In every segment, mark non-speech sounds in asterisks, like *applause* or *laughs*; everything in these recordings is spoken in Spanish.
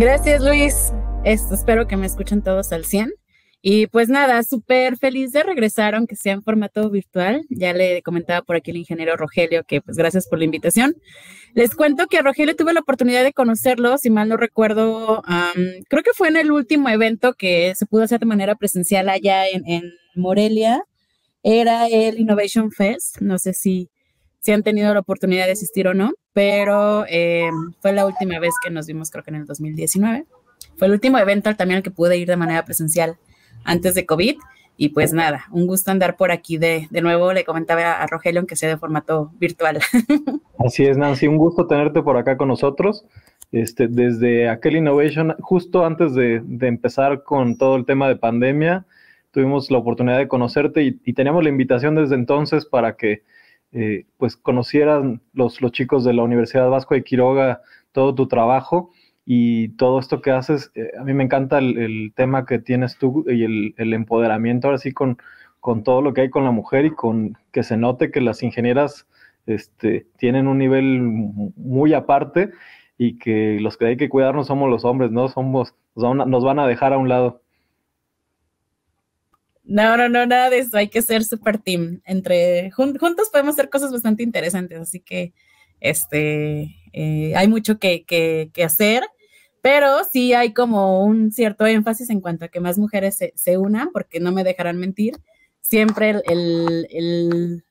Gracias, Luis. Espero que me escuchen todos al 100. Y pues nada, súper feliz de regresar, aunque sea en formato virtual. Ya le comentaba por aquí el ingeniero Rogelio que pues gracias por la invitación. Les cuento que a Rogelio tuve la oportunidad de conocerlo, si mal no recuerdo, creo que fue en el último evento que se pudo hacer de manera presencial allá en, Morelia. Era el Innovation Fest. No sé si, si han tenido la oportunidad de asistir o no, pero eh, fue la última vez que nos vimos, creo que en el 2019. Fue el último evento también al que pude ir de manera presencial antes de COVID. Y pues nada, un gusto andar por aquí de, de nuevo. Le comentaba a Rogelio, aunque sea de formato virtual. *laughs* Así es, Nancy, un gusto tenerte por acá con nosotros. Este, desde aquel Innovation, justo antes de, empezar con todo el tema de pandemia, tuvimos la oportunidad de conocerte y, teníamos la invitación desde entonces para que eh, pues conocieran los, los chicos de la Universidad Vasco de Quiroga todo tu trabajo y todo esto que haces, eh, a mí me encanta el, tema que tienes tú y el, empoderamiento ahora sí con, con todo lo que hay con la mujer y con que se note que las ingenieras este, tienen un nivel muy aparte y que los que hay que cuidarnos somos los hombres, ¿no? Somos, nos van a, dejar a un lado. No, no, no, nada de eso. Hay que ser super team. Entre juntos podemos hacer cosas bastante interesantes, así que este eh, hay mucho que, que, hacer pero sí hay como un cierto énfasis en cuanto a que más mujeres se, unan, porque no me dejarán mentir, siempre el,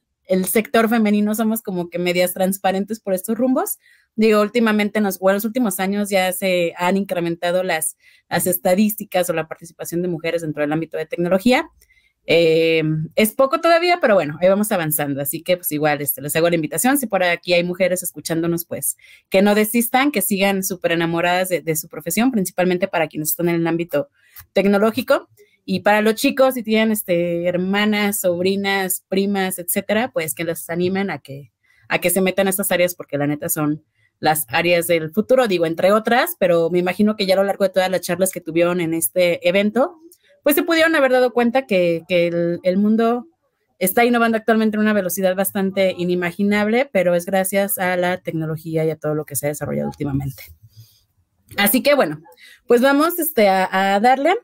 sector femenino somos como que medias transparentes por estos rumbos. Digo, últimamente, en los, los últimos años ya se han incrementado las, las estadísticas o la participación de mujeres dentro del ámbito de tecnología, eh, es poco todavía, pero bueno, ahí vamos avanzando. Así que pues igual este, les hago la invitación. Si por aquí hay mujeres escuchándonos, pues que no desistan, que sigan súper enamoradas de, su profesión, principalmente para quienes están en el ámbito tecnológico. Y para los chicos, si tienen este, hermanas, sobrinas, primas, etcétera, pues que les animen a que, a que se metan a estas áreas porque la neta son las áreas del futuro, digo, entre otras, pero me imagino que ya a lo largo de todas las charlas que tuvieron en este evento, pues se pudieron haber dado cuenta que, el, mundo está innovando actualmente en una velocidad bastante inimaginable, pero es gracias a la tecnología y a todo lo que se ha desarrollado últimamente. Así que bueno, pues vamos este, a, darle.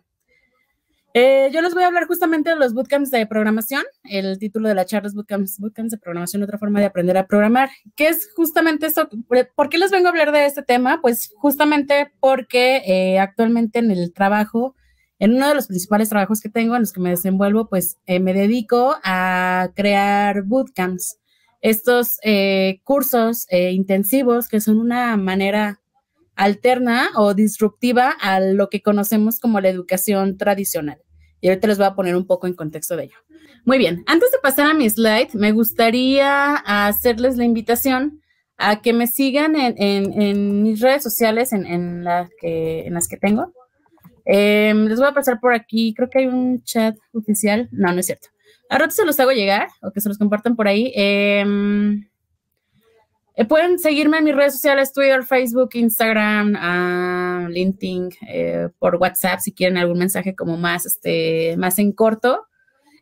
Eh, yo les voy a hablar justamente de los bootcamps de programación. El título de la charla es bootcamps, bootcamps de programación, otra forma de aprender a programar, que es justamente eso. ¿Por qué les vengo a hablar de este tema? Pues justamente porque eh, actualmente en el trabajo en uno de los principales trabajos que tengo, en los que me desenvuelvo, pues eh, me dedico a crear bootcamps, estos eh, cursos eh, intensivos que son una manera alterna o disruptiva a lo que conocemos como la educación tradicional. Y ahorita les voy a poner un poco en contexto de ello. Muy bien, antes de pasar a mi slide, me gustaría hacerles la invitación a que me sigan en, mis redes sociales, en, en las que tengo. Em, les voy a pasar por aquí, creo que hay un chat oficial. No, no es cierto. A rato se los hago llegar o que se los compartan por ahí. Em, eh, pueden seguirme en mis redes sociales, Twitter, Facebook, Instagram, uh, LinkedIn, eh, por WhatsApp si quieren algún mensaje como más, este, más en corto.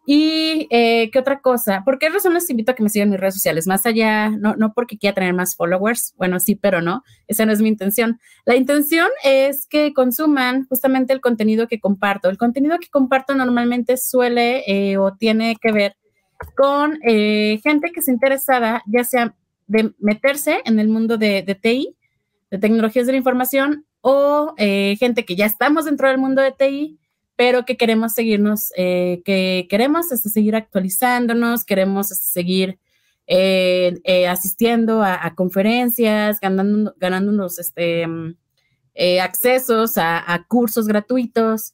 Y eh, qué otra cosa, ¿por qué razón les invito a que me sigan en mis redes sociales? Más allá, no, no porque quiera tener más followers, bueno, sí, pero no, esa no es mi intención. La intención es que consuman justamente el contenido que comparto. El contenido que comparto normalmente suele eh, o tiene que ver con eh, gente que es interesada, ya sea de meterse en el mundo de, de TI, de tecnologías de la información, o gente que ya estamos dentro del mundo de TI pero que queremos seguirnos, eh, que queremos este, seguir actualizándonos, queremos este, seguir eh, eh, asistiendo a, conferencias, ganando, ganándonos este, mm, accesos a, cursos gratuitos,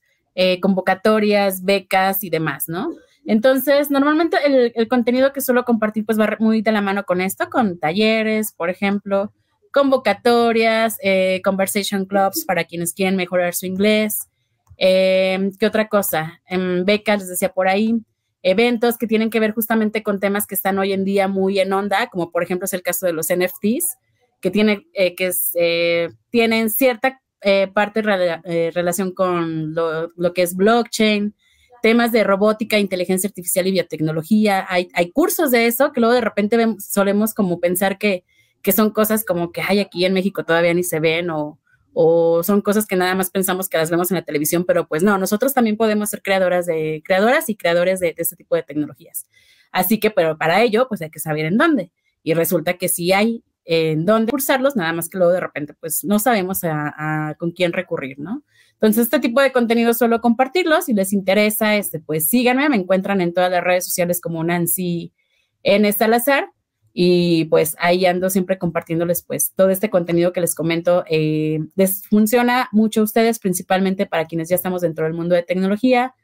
convocatorias, becas y demás, ¿no? Entonces, normalmente el, el, contenido que suelo compartir pues va muy de la mano con esto, con talleres, por ejemplo, convocatorias, conversation clubs para quienes quieren mejorar su inglés, eh, ¿Qué otra cosa? En becas, les decía por ahí, eventos que tienen que ver justamente con temas que están hoy en día muy en onda, como por ejemplo es el caso de los NFTs, que, tiene, eh, que eh, tienen cierta eh, parte de relación con lo, que es blockchain, temas de robótica, inteligencia artificial y biotecnología. Hay, hay cursos de eso que luego de repente solemos como pensar que, que son cosas como que hay aquí en México todavía ni se ven o, o son cosas que nada más pensamos que las vemos en la televisión, pero pues no, nosotros también podemos ser creadoras de creadoras y creadores de, este tipo de tecnologías. Así que, pero para ello, pues hay que saber en dónde. Y resulta que sí hay en dónde cursarlos, nada más que luego de repente, pues no sabemos con quién recurrir, ¿no? Entonces, este tipo de contenido suelo compartirlos. Si les interesa, este, pues síganme, me encuentran en todas las redes sociales como Nancy N. Salazar. Y pues ahí ando siempre compartiéndoles pues todo este contenido que les comento. Eh, les funciona mucho a ustedes, principalmente para quienes ya estamos dentro del mundo de tecnología,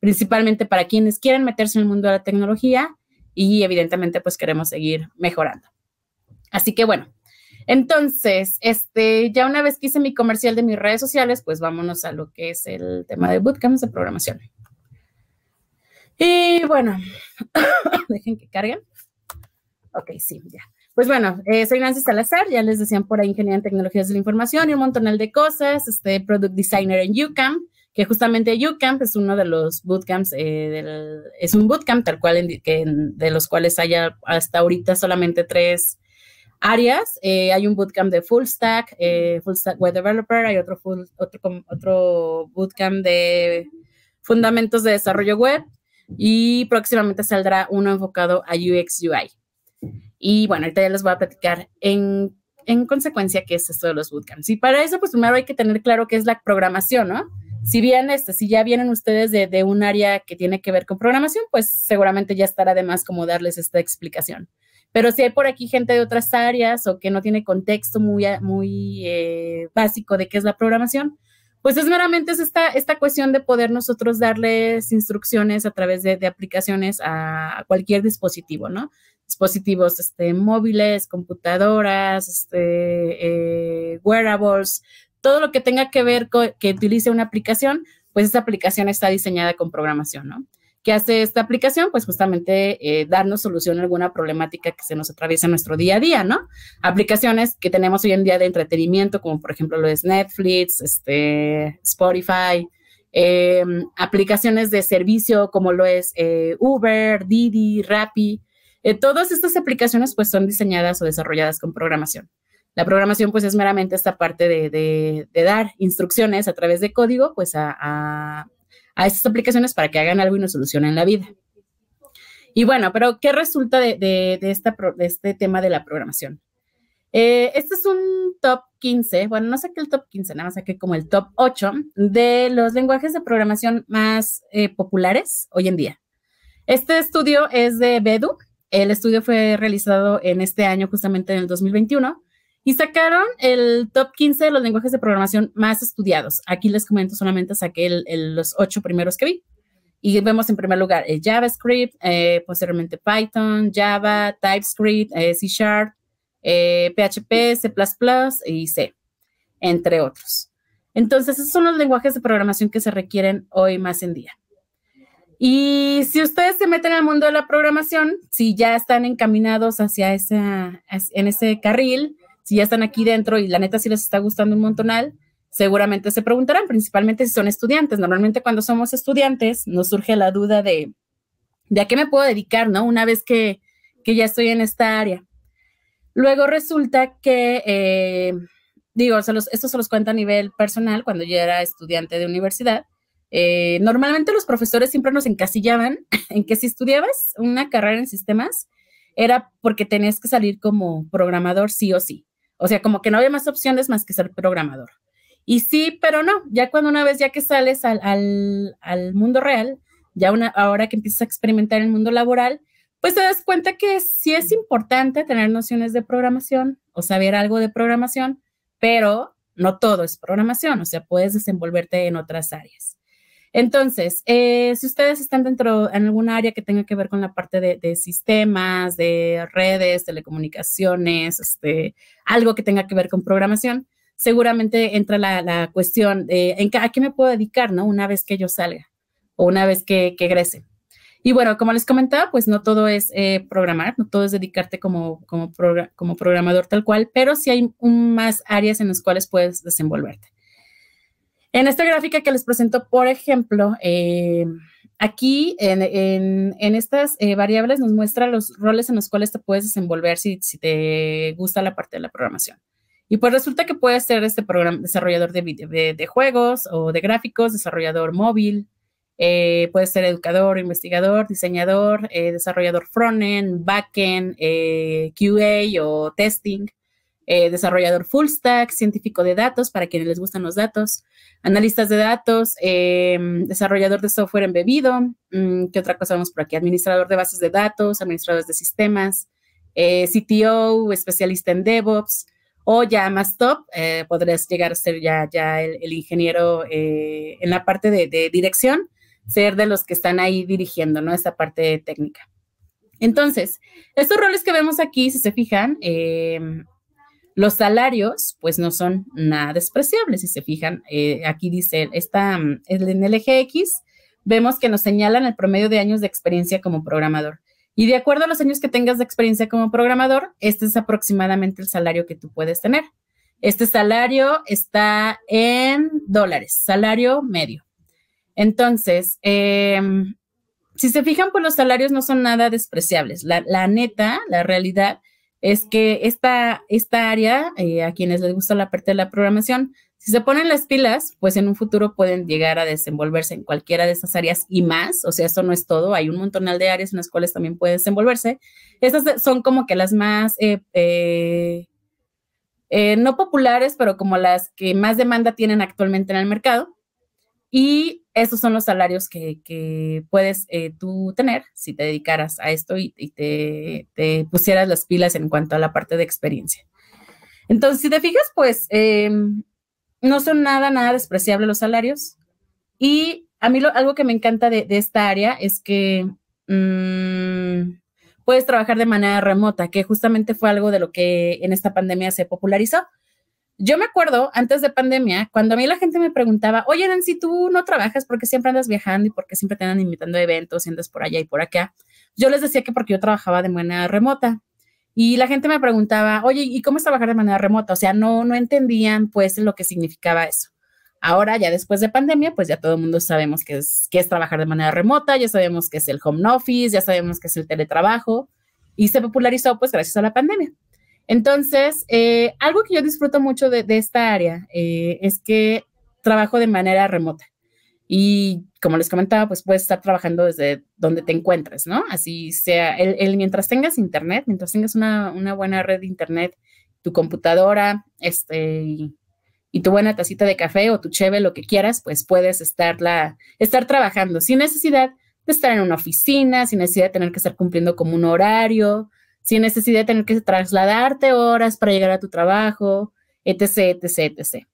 principalmente para quienes quieren meterse en el mundo de la tecnología y evidentemente pues queremos seguir mejorando. Así que bueno, entonces, este, ya una vez que hice mi comercial de mis redes sociales, pues vámonos a lo que es el tema de bootcamps de programación. Y bueno, *coughs* dejen que carguen. Ok, sí, ya. Pues bueno, eh, soy Nancy Salazar, ya les decían por ahí ingeniería en tecnologías de la información y un montón de cosas, este, product designer en UCAM, que justamente UCamp es uno de los bootcamps, eh, del, es un bootcamp tal cual que, de los cuales haya hasta ahorita solamente tres áreas. Eh, hay un bootcamp de full stack, full stack web developer, hay otro, otro, otro bootcamp de fundamentos de desarrollo web y próximamente saldrá uno enfocado a UX UI. Y bueno, ahorita ya les voy a platicar en, en consecuencia qué es esto de los bootcamps. Y para eso, pues primero hay que tener claro qué es la programación, ¿no? Si bien, este, si ya vienen ustedes de, de un área que tiene que ver con programación, pues seguramente ya estará de más como darles esta explicación. Pero si hay por aquí gente de otras áreas o que no tiene contexto muy, muy eh, básico de qué es la programación, pues es meramente esta, esta cuestión de poder nosotros darles instrucciones a través de, aplicaciones a, cualquier dispositivo, ¿no? Dispositivos este, móviles, computadoras, este, eh, wearables, todo lo que tenga que ver con que utilice una aplicación, pues esa aplicación está diseñada con programación, ¿no? ¿Qué hace esta aplicación? Pues justamente eh, darnos solución a alguna problemática que se nos atraviesa en nuestro día a día, ¿no? Aplicaciones que tenemos hoy en día de entretenimiento, como por ejemplo lo es Netflix, este, Spotify, em, aplicaciones de servicio como lo es eh, Uber, Didi, Rappi. Eh, todas estas aplicaciones pues son diseñadas o desarrolladas con programación. La programación pues es meramente esta parte de, dar instrucciones a través de código pues a, estas aplicaciones para que hagan algo y nos solucionen la vida. Y bueno, pero ¿qué resulta de este tema de la programación? Eh, este es un top 15, bueno, no saqué el top 15, nada más saqué como el top 8 de los lenguajes de programación más eh, populares hoy en día. Este estudio es de Bedu. El estudio fue realizado en este año, justamente en el 2021, y sacaron el top 15 de los lenguajes de programación más estudiados. Aquí les comento, solamente saqué los ocho primeros que vi. Y vemos en primer lugar el JavaScript, eh, posteriormente Python, Java, TypeScript, eh, C PHP, eh, C y C, entre otros. Entonces, esos son los lenguajes de programación que se requieren hoy más en día. Y si ustedes se meten al mundo de la programación, si ya están encaminados hacia esa, en ese carril, si ya están aquí dentro y la neta sí les está gustando un montonal, seguramente se preguntarán, principalmente si son estudiantes. Normalmente cuando somos estudiantes nos surge la duda de, ¿de a qué me puedo dedicar, no? Una vez que, ya estoy en esta área. Luego resulta que, eh, digo, esto se los cuento a nivel personal cuando yo era estudiante de universidad. Eh, normalmente los profesores siempre nos encasillaban *laughs* en que si estudiabas una carrera en sistemas, era porque tenías que salir como programador sí o sí. O sea, como que no había más opciones más que ser programador. Y sí, pero no, ya cuando una vez ya que sales al, al, mundo real, ya ahora que empiezas a experimentar el mundo laboral, pues te das cuenta que sí es importante tener nociones de programación o saber algo de programación, pero no todo es programación, o sea, puedes desenvolverte en otras áreas. Entonces, eh, si ustedes están dentro en alguna área que tenga que ver con la parte de, sistemas, de redes, telecomunicaciones, este, algo que tenga que ver con programación, seguramente entra la, cuestión de en a qué me puedo dedicar, ¿no? Una vez que yo salga o una vez que, que egrese. Y bueno, como les comentaba, pues no todo es eh, programar, no todo es dedicarte como, como, como programador tal cual, pero sí hay más áreas en las cuales puedes desenvolverte. En esta gráfica que les presento, por ejemplo, eh, aquí en, estas eh, variables nos muestra los roles en los cuales te puedes desenvolver si, te gusta la parte de la programación. Y pues resulta que puede ser este programa, desarrollador de, de, juegos o de gráficos, desarrollador móvil, eh, puede ser educador, investigador, diseñador, eh, desarrollador frontend, backend, QA o testing, desarrollador full stack, científico de datos para quienes les gustan los datos, analistas de datos, desarrollador de software embebido, mm, ¿qué otra cosa vamos por aquí? Administrador de bases de datos, administradores de sistemas, CTO, especialista en DevOps, o ya más top, eh, llegar a ser ya, el, ingeniero eh, en la parte de, dirección, ser de los que están ahí dirigiendo, ¿no? Esta parte técnica. Entonces, estos roles que vemos aquí, si se fijan, em, los salarios, pues no son nada despreciables, si se fijan. Eh, aquí dice, esta, en el eje X, vemos que nos señalan el promedio de años de experiencia como programador. Y de acuerdo a los años que tengas de experiencia como programador, este es aproximadamente el salario que tú puedes tener. Este salario está en dólares, salario medio. Entonces, em, si se fijan, pues los salarios no son nada despreciables. La, neta, la realidad es que esta, esta área, eh, a quienes les gusta la parte de la programación, si se ponen las pilas, pues en un futuro pueden llegar a desenvolverse en cualquiera de esas áreas y más. O sea, esto no es todo. Hay un montón de áreas en las cuales también pueden desenvolverse. Estas son como que las más, eh, eh, no populares, pero como las que más demanda tienen actualmente en el mercado. Y estos son los salarios que, puedes tú tener si te dedicaras a esto y, te, pusieras las pilas en cuanto a la parte de experiencia. Entonces, si te fijas, pues em, no son nada, nada despreciable los salarios. Y a mí algo que me encanta de, esta área es que mm, puedes trabajar de manera remota, que justamente fue algo de lo que en esta pandemia se popularizó. Yo me acuerdo antes de pandemia, cuando a mí la gente me preguntaba, oye, Nancy, tú no trabajas porque siempre andas viajando y porque siempre te andan invitando a eventos y andas por allá y por acá. Yo les decía que porque yo trabajaba de manera remota. Y la gente me preguntaba, oye, ¿y cómo es trabajar de manera remota? O sea, no, no entendían pues lo que significaba eso. Ahora, ya después de pandemia, pues ya todo el mundo sabemos que es, trabajar de manera remota, ya sabemos que es el home office, ya sabemos que es el teletrabajo y se popularizó pues gracias a la pandemia. Entonces, eh, algo que yo disfruto mucho de, esta área eh, es que trabajo de manera remota. Y como les comentaba, pues puedes estar trabajando desde donde te encuentres, ¿no? Así sea, el, mientras tengas internet, mientras tengas una, buena red de internet, tu computadora, este, y, tu buena tacita de café o tu cheve, lo que quieras, pues puedes estarla, estar trabajando sin necesidad de estar en una oficina, sin necesidad de tener que estar cumpliendo como un horario, sin necesidad de tener que trasladarte horas para llegar a tu trabajo, etc., etc., etc.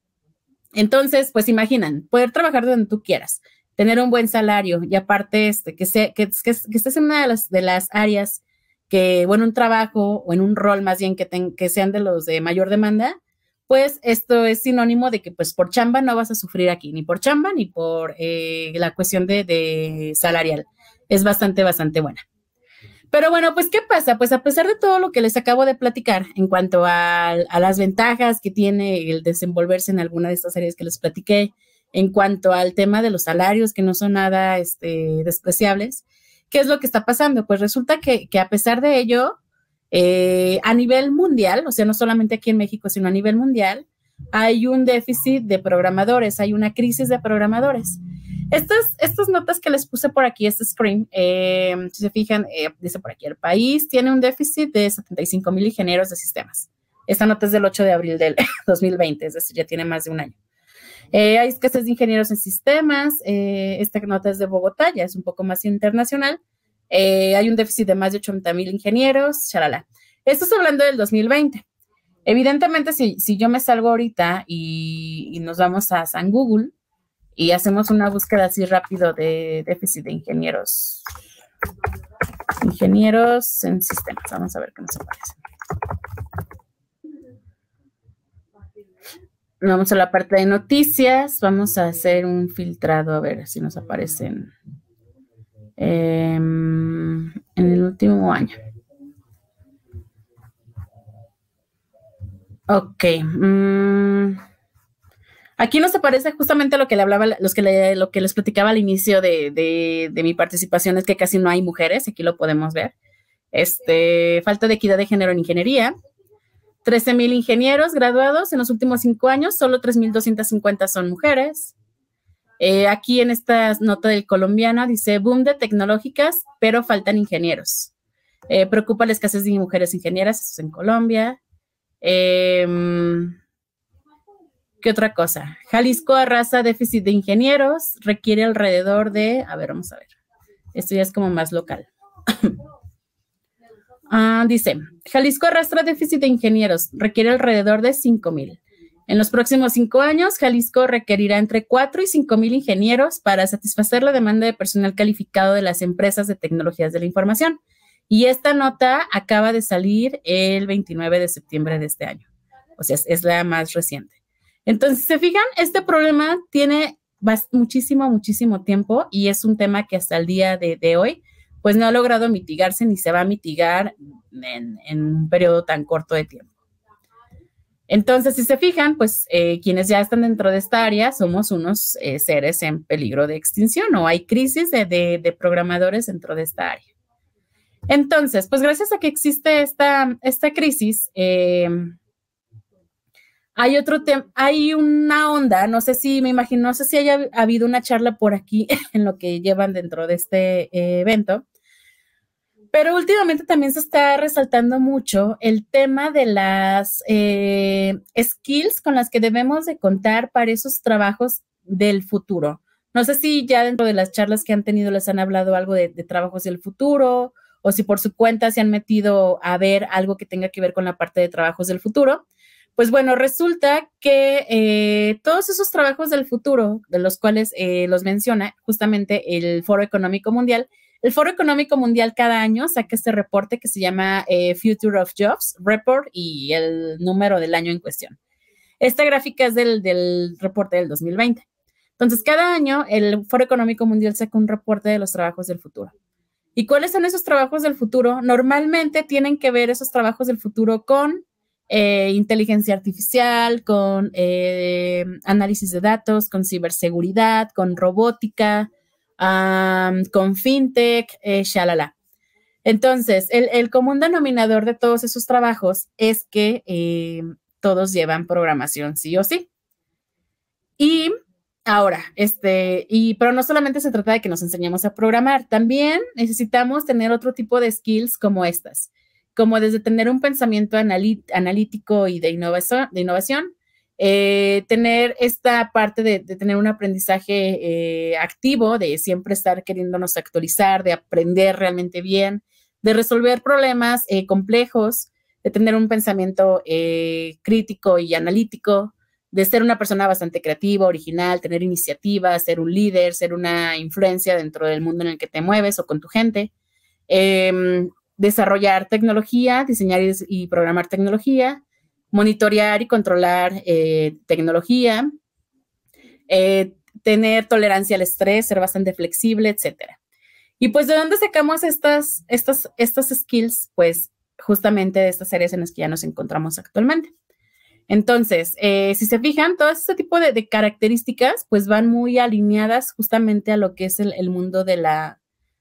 Entonces, pues imaginan, poder trabajar donde tú quieras, tener un buen salario y aparte este, que, sea, que, que, estés en una de las, áreas que, bueno, un trabajo o en un rol más bien que, que sean de los de mayor demanda, pues esto es sinónimo de que pues por chamba no vas a sufrir aquí, ni por chamba ni por eh, la cuestión de, de salarial. Es bastante, bastante buena. Pero bueno, pues ¿qué pasa? Pues a pesar de todo lo que les acabo de platicar en cuanto a, las ventajas que tiene el desenvolverse en alguna de estas áreas que les platiqué, en cuanto al tema de los salarios que no son nada este, despreciables, ¿qué es lo que está pasando? Pues resulta que, a pesar de ello, eh, a nivel mundial, o sea, no solamente aquí en México, sino a nivel mundial, hay un déficit de programadores, hay una crisis de programadores. Estas, estas notas que les puse por aquí, este screen, eh, si se fijan, eh, dice por aquí, el país tiene un déficit de 75 mil ingenieros de sistemas. Esta nota es del 8 de abril del *laughs* 2020, es decir, ya tiene más de un año. Eh, hay escasez de ingenieros en sistemas. esta nota es de Bogotá, ya es un poco más internacional. hay un déficit de más de 80 mil ingenieros, charala. Esto es hablando del 2020. Evidentemente, si, si yo me salgo ahorita y, nos vamos a San Google, y hacemos una búsqueda así rápido de déficit de ingenieros. Ingenieros en sistemas. Vamos a ver qué nos aparece. Vamos a la parte de noticias. Vamos a hacer un filtrado a ver si nos aparecen em, en el último año. Ok. Mm, Aquí nos aparece justamente lo que le hablaba, los que lo que les platicaba al inicio de, mi participación, es que casi no hay mujeres, aquí lo podemos ver. Este, falta de equidad de género en ingeniería, 13 mil ingenieros graduados en los últimos cinco años, solo 3.250 son mujeres. Eh, aquí en esta nota del colombiano dice boom de tecnológicas, pero faltan ingenieros. Eh, preocupa la escasez de mujeres ingenieras, eso es en Colombia. Em, ¿Qué otra cosa? Jalisco arrasa déficit de ingenieros, requiere alrededor de, a ver, vamos a ver. Esto ya es como más local. *coughs* Ah, dice, Jalisco arrastra déficit de ingenieros, requiere alrededor de 5 mil. En los próximos cinco años, Jalisco requerirá entre 4 y 5 mil ingenieros para satisfacer la demanda de personal calificado de las empresas de tecnologías de la información. Y esta nota acaba de salir el 29 de septiembre de este año. O sea, es la más reciente. Entonces, se fijan, este problema tiene muchísimo, muchísimo tiempo y es un tema que hasta el día de, hoy, pues no ha logrado mitigarse ni se va a mitigar en, un periodo tan corto de tiempo. Entonces, si se fijan, pues eh, quienes ya están dentro de esta área somos unos eh, seres en peligro de extinción o hay crisis de programadores dentro de esta área. Entonces, pues gracias a que existe esta, crisis, eh, hay otro tema, hay una onda, no sé si me imagino, no sé si haya habido una charla por aquí *laughs* en lo que llevan dentro de este eh, evento, pero últimamente también se está resaltando mucho el tema de las eh, skills con las que debemos de contar para esos trabajos del futuro. No sé si ya dentro de las charlas que han tenido les han hablado algo de trabajos del futuro o si por su cuenta se han metido a ver algo que tenga que ver con la parte de trabajos del futuro. Pues bueno, resulta que eh, todos esos trabajos del futuro, de los cuales eh, los menciona justamente el Foro Económico Mundial, el Foro Económico Mundial cada año saca este reporte que se llama eh, Future of Jobs Report y el número del año en cuestión. Esta gráfica es del, del reporte del 2020. Entonces, cada año el Foro Económico Mundial saca un reporte de los trabajos del futuro. ¿Y cuáles son esos trabajos del futuro? Normalmente tienen que ver esos trabajos del futuro con eh, inteligencia artificial, con eh, análisis de datos, con ciberseguridad, con robótica, con fintech, eh, shalala. Entonces, el, el, común denominador de todos esos trabajos es que todos llevan programación sí o sí. Y Ahora, este, y pero no solamente se trata de que nos enseñemos a programar, también necesitamos tener otro tipo de skills como estas, como desde tener un pensamiento analítico y de innovación, de eh, tener esta parte de, tener un aprendizaje eh, activo, de siempre estar queriéndonos actualizar, de aprender realmente bien, de resolver problemas eh, complejos, de tener un pensamiento crítico y analítico, de ser una persona bastante creativa, original, tener iniciativa, ser un líder, ser una influencia dentro del mundo en el que te mueves o con tu gente, em, desarrollar tecnología, diseñar y, programar tecnología, monitorear y controlar eh, tecnología, eh, tener tolerancia al estrés, ser bastante flexible, etcétera. Y pues, ¿de dónde sacamos estas, estas, estas skills? Pues justamente de estas áreas en las que ya nos encontramos actualmente. Entonces, eh, si se fijan, todo este tipo de, características pues van muy alineadas justamente a lo que es el, mundo de la,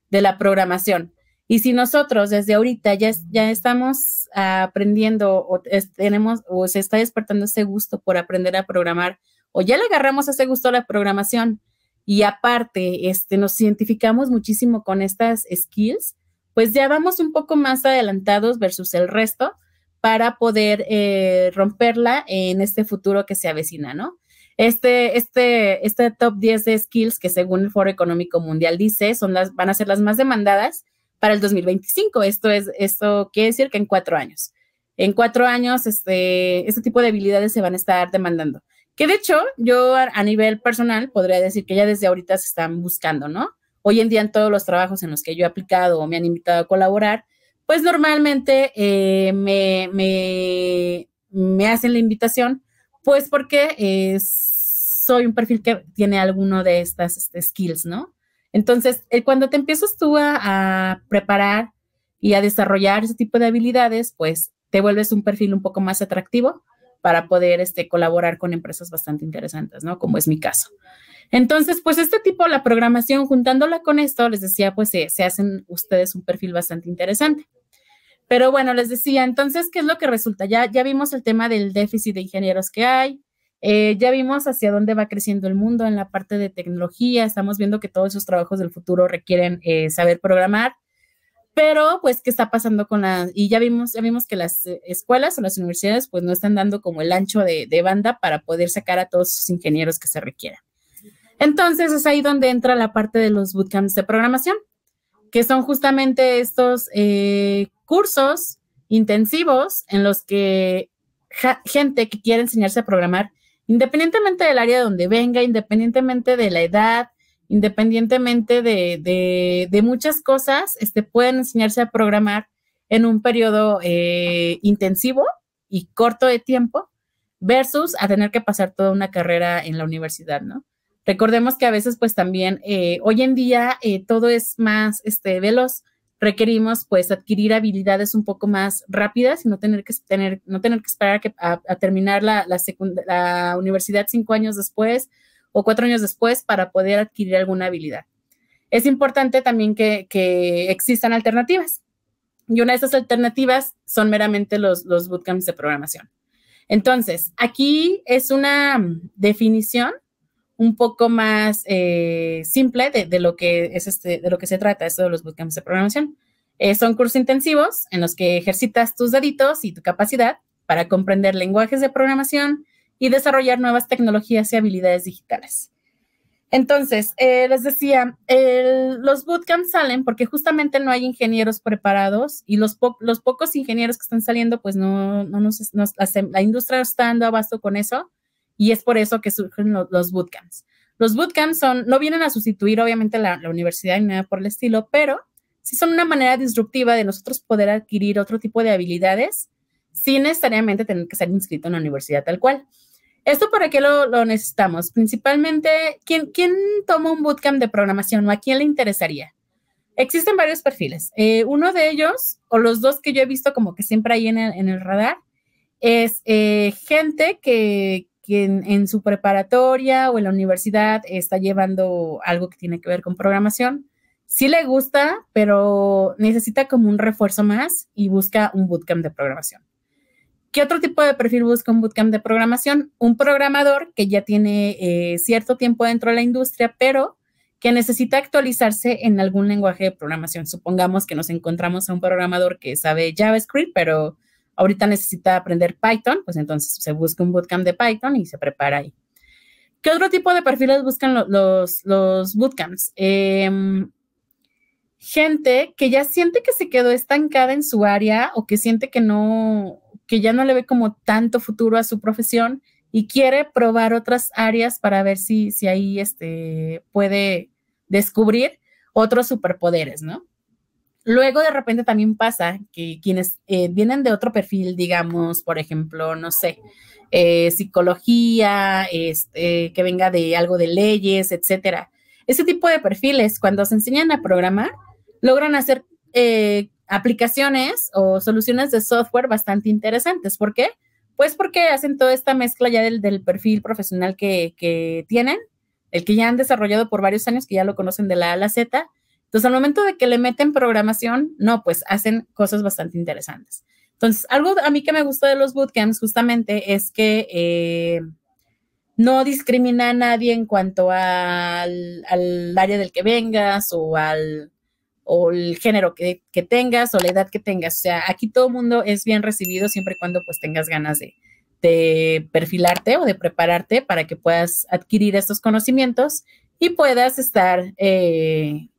de la, programación. Y si nosotros desde ahorita ya, ya estamos aprendiendo o tenemos o se está despertando ese gusto por aprender a programar o ya le agarramos ese gusto a la programación y aparte este, nos identificamos muchísimo con estas skills, pues ya vamos un poco más adelantados versus el resto para poder eh, romperla en este futuro que se avecina, ¿no? Este, este, este top 10 de skills que según el Foro Económico Mundial dice son las, van a ser las más demandadas para el 2025. Esto es, esto quiere decir que en cuatro años. En cuatro años, este, este tipo de habilidades se van a estar demandando. Que de hecho, yo a, nivel personal podría decir que ya desde ahorita se están buscando, ¿no? Hoy en día en todos los trabajos en los que yo he aplicado o me han invitado a colaborar, pues normalmente eh, me, me, hacen la invitación, pues porque soy un perfil que tiene alguno de estas este, skills, ¿no? Entonces, eh, cuando te empiezas tú a, preparar y a desarrollar ese tipo de habilidades, pues te vuelves un perfil un poco más atractivo para poder este, colaborar con empresas bastante interesantes, ¿no? Como es mi caso. Entonces, pues este tipo, la programación, juntándola con esto, les decía, pues se hacen ustedes un perfil bastante interesante. Pero bueno, les decía, entonces, ¿qué es lo que resulta? Ya, ya vimos el tema del déficit de ingenieros que hay, eh, ya vimos hacia dónde va creciendo el mundo en la parte de tecnología, estamos viendo que todos esos trabajos del futuro requieren eh, saber programar, pero pues, ¿qué está pasando con la, y ya vimos, ya vimos que las eh, escuelas o las universidades pues no están dando como el ancho de, banda para poder sacar a todos esos ingenieros que se requieran. Entonces es ahí donde entra la parte de los bootcamps de programación, que son justamente estos cursos intensivos en los que gente que quiere enseñarse a programar independientemente del área donde venga, independientemente de la edad, independientemente de, muchas cosas, este, pueden enseñarse a programar en un periodo eh, intensivo y corto de tiempo versus a tener que pasar toda una carrera en la universidad, ¿no? Recordemos que a veces, pues también, eh, hoy en día eh, todo es más este, veloz requerimos pues adquirir habilidades un poco más rápidas y no tener que tener, no tener que esperar a, terminar la, la, universidad cinco años después o cuatro años después para poder adquirir alguna habilidad. Es importante también que, que existan alternativas. Y una de esas alternativas son meramente los, los bootcamps de programación. Entonces, aquí es una definición un poco más eh, simple de, lo que es este, de lo que se trata esto de los bootcamps de programación. Eh, son cursos intensivos en los que ejercitas tus deditos y tu capacidad para comprender lenguajes de programación y desarrollar nuevas tecnologías y habilidades digitales. Entonces, eh, les decía, los bootcamps salen porque justamente no hay ingenieros preparados y los, los pocos ingenieros que están saliendo, pues no, no nos, la industria está dando abasto con eso y es por eso que surgen los, bootcamps. Los bootcamps son, no vienen a sustituir obviamente la, universidad ni nada por el estilo, pero sí son una manera disruptiva de nosotros poder adquirir otro tipo de habilidades sin necesariamente tener que ser inscrito en la universidad tal cual. ¿Esto para qué lo, necesitamos? Principalmente, ¿quién, ¿quién, toma un bootcamp de programación o a quién le interesaría? Existen varios perfiles. Eh, uno de ellos, o los dos que yo he visto como que siempre hay en el, radar, es eh, gente que, en su preparatoria o en la universidad está llevando algo que tiene que ver con programación. Sí le gusta, pero necesita como un refuerzo más y busca un bootcamp de programación. ¿Qué otro tipo de perfil busca un bootcamp de programación? Un programador que ya tiene eh, cierto tiempo dentro de la industria, pero que necesita actualizarse en algún lenguaje de programación. Supongamos que nos encontramos a un programador que sabe JavaScript, pero ahorita necesita aprender Python, pues entonces se busca un bootcamp de Python y se prepara ahí. ¿Qué otro tipo de perfiles buscan los, los bootcamps? Em, gente que ya siente que se quedó estancada en su área o que siente que no, que ya no le ve como tanto futuro a su profesión y quiere probar otras áreas para ver si, si ahí este, puede descubrir otros superpoderes, ¿no? Luego de repente también pasa que quienes eh, vienen de otro perfil, digamos, por ejemplo, no sé, eh, psicología, este, que venga de algo de leyes, etcétera. Ese tipo de perfiles, cuando se enseñan a programar, logran hacer eh, aplicaciones o soluciones de software bastante interesantes. ¿Por qué? Pues porque hacen toda esta mezcla ya del, del perfil profesional que, que, tienen, el que ya han desarrollado por varios años, que ya lo conocen de la A a la Z, entonces, al momento de que le meten programación, no, pues hacen cosas bastante interesantes. Entonces, algo a mí que me gusta de los bootcamps justamente es que eh, no discrimina a nadie en cuanto al, área del que vengas o al o el género que, tengas o la edad que tengas. O sea, aquí todo el mundo es bien recibido siempre y cuando pues tengas ganas de, perfilarte o de prepararte para que puedas adquirir estos conocimientos y puedas estar eh,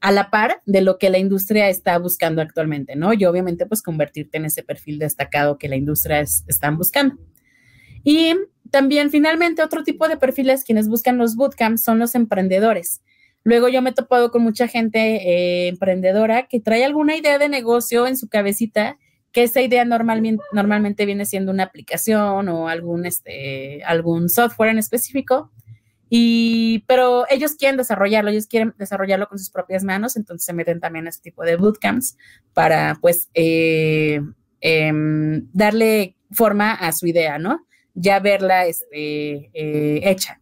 a la par de lo que la industria está buscando actualmente, ¿no? Y obviamente pues convertirte en ese perfil destacado que la industria es, están buscando. Y también finalmente otro tipo de perfiles quienes buscan los bootcamps son los emprendedores. Luego yo me he topado con mucha gente eh, emprendedora que trae alguna idea de negocio en su cabecita, que esa idea normalmente, normalmente viene siendo una aplicación o algún, este, algún software en específico y, pero ellos quieren desarrollarlo, ellos quieren desarrollarlo con sus propias manos, entonces se meten también a este tipo de bootcamps para, pues, eh, em, darle forma a su idea, ¿no? Ya verla este, eh, hecha.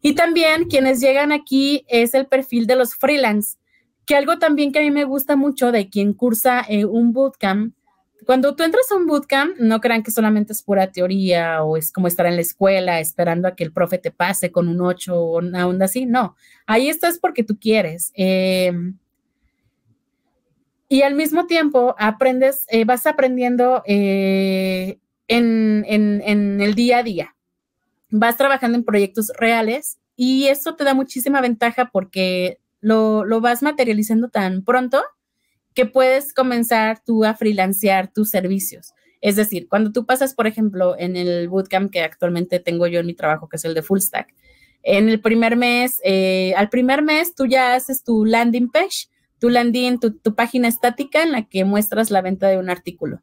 Y también quienes llegan aquí es el perfil de los freelance. Que algo también que a mí me gusta mucho de quien cursa eh, un bootcamp, cuando tú entras a un bootcamp, no crean que solamente es pura teoría o es como estar en la escuela esperando a que el profe te pase con un 8 o una onda así. No, ahí estás porque tú quieres. Eh, y al mismo tiempo aprendes, eh, vas aprendiendo en, en el día a día. Vas trabajando en proyectos reales y eso te da muchísima ventaja porque lo, lo vas materializando tan pronto que puedes comenzar tú a freelancear tus servicios. Es decir, cuando tú pasas, por ejemplo, en el bootcamp que actualmente tengo yo en mi trabajo, que es el de Full Stack, en el primer mes, eh, al primer mes tú ya haces tu landing page, tu landing, tu, tu, página estática en la que muestras la venta de un artículo.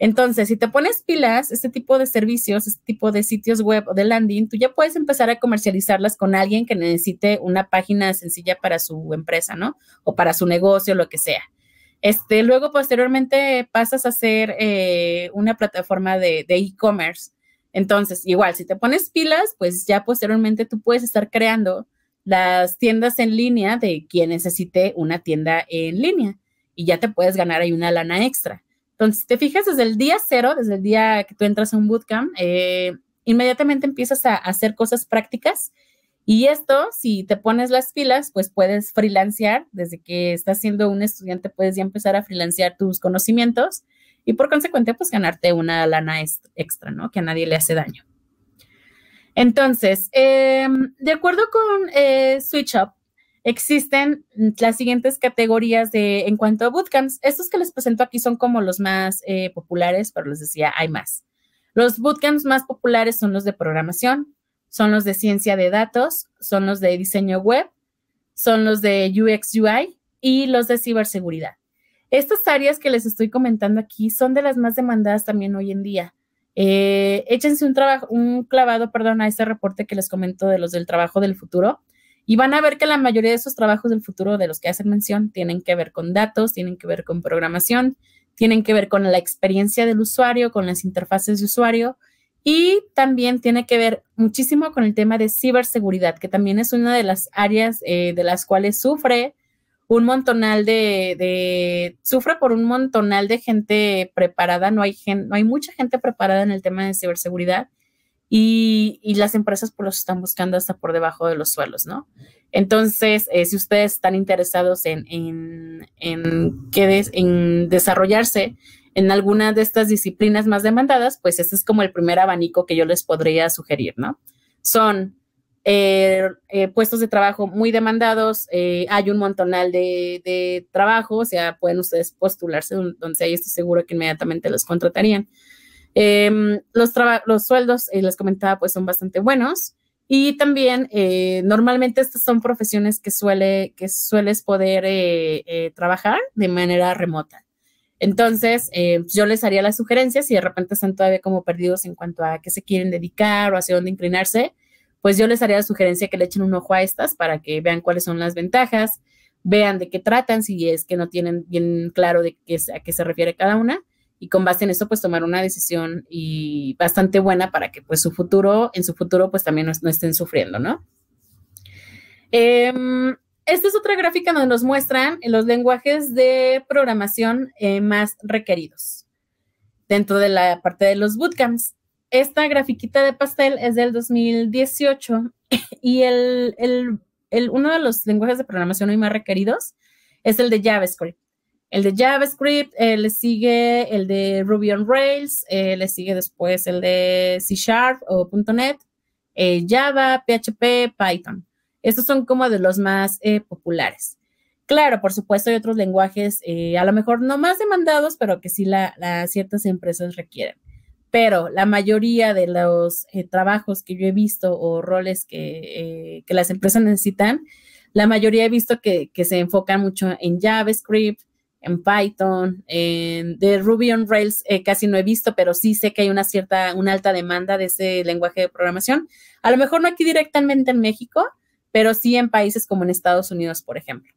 Entonces, si te pones pilas, este tipo de servicios, este tipo de sitios web o de landing, tú ya puedes empezar a comercializarlas con alguien que necesite una página sencilla para su empresa, ¿no? O para su negocio, lo que sea. Este, luego, posteriormente, pasas a hacer eh, una plataforma de e-commerce. Entonces, igual, si te pones pilas, pues ya posteriormente tú puedes estar creando las tiendas en línea de quien necesite una tienda en línea y ya te puedes ganar ahí una lana extra. Entonces, si te fijas, desde el día cero, desde el día que tú entras a un bootcamp, eh, inmediatamente empiezas a, hacer cosas prácticas. Y esto, si te pones las pilas, pues puedes freelancear. Desde que estás siendo un estudiante, puedes ya empezar a freelancear tus conocimientos y por consecuente, pues ganarte una lana extra, ¿no? Que a nadie le hace daño. Entonces, em, de acuerdo con eh, SwitchUp, existen las siguientes categorías de en cuanto a bootcamps. Estos que les presento aquí son como los más eh, populares, pero les decía, hay más. Los bootcamps más populares son los de programación, son los de ciencia de datos, son los de diseño web, son los de UX UI y los de ciberseguridad. Estas áreas que les estoy comentando aquí son de las más demandadas también hoy en día. Eh, échense un trabajo, un clavado, perdón, a este reporte que les comento de los del trabajo del futuro y van a ver que la mayoría de esos trabajos del futuro de los que hacen mención tienen que ver con datos, tienen que ver con programación, tienen que ver con la experiencia del usuario, con las interfaces de usuario y también tiene que ver muchísimo con el tema de ciberseguridad, que también es una de las áreas eh, de las cuales sufre un montonal de, de, sufre por un montonal de gente preparada, no hay, no hay mucha gente preparada en el tema de ciberseguridad y, las empresas pues los están buscando hasta por debajo de los suelos, ¿no? Entonces, eh, si ustedes están interesados en, en, en, en desarrollarse en alguna de estas disciplinas más demandadas, pues ese es como el primer abanico que yo les podría sugerir, ¿no? Son eh, eh, puestos de trabajo muy demandados, hay un montonal de, de, trabajo, o sea, pueden ustedes postularse donde ahí estoy seguro que inmediatamente los contratarían. Em, los, los sueldos, eh, les comentaba, pues son bastante buenos. Y también eh, normalmente estas son profesiones que, suele, que sueles poder eh, trabajar de manera remota. Entonces, yo les haría la sugerencia, si de repente están todavía como perdidos en cuanto a qué se quieren dedicar o hacia dónde inclinarse, pues yo les haría la sugerencia que le echen un ojo a estas para que vean cuáles son las ventajas, vean de qué tratan, si es que no tienen bien claro de qué, a qué se refiere cada una y con base en eso pues tomar una decisión y bastante buena para que pues su futuro, en su futuro pues también no, estén sufriendo, ¿no? Em, esta es otra gráfica donde nos muestran los lenguajes de programación eh, más requeridos dentro de la parte de los bootcamps. Esta grafiquita de pastel es del 2018 *laughs* y el, uno de los lenguajes de programación hoy más requeridos es el de JavaScript el de JavaScript, eh, le sigue el de Ruby on Rails, eh, le sigue después el de C Sharp o .NET, Java, PHP, Python. Estos son como de los más populares. Claro, por supuesto, hay otros lenguajes, a lo mejor no más demandados, pero que sí la, ciertas empresas requieren. Pero la mayoría de los trabajos que yo he visto o roles que, que, las empresas necesitan, la mayoría he visto que, que se enfocan mucho en JavaScript, en Python, en, de Ruby on Rails eh, casi no he visto, pero sí sé que hay una cierta, una alta demanda de ese lenguaje de programación. A lo mejor no aquí directamente en México, pero sí en países como en Estados Unidos, por ejemplo.